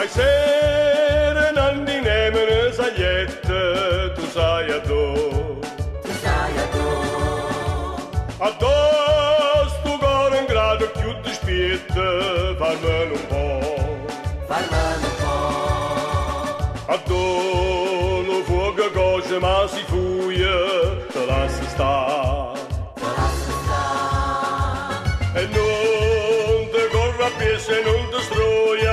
Ai sera non di nemene sagliette, tu sai a do. Tu sai a do. Addosso tu cuore in grado più ti spiette, farmene un po'. Farmane un po'. Addo lo fuoco cose ma si fuia, te lasci sta. Te lascio stare. E non te corra a piedi e non ti stroia,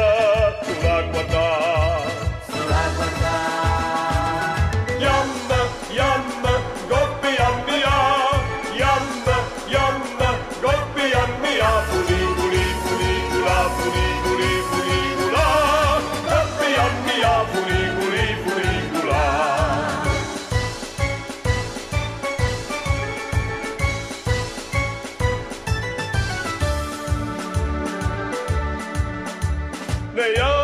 They are.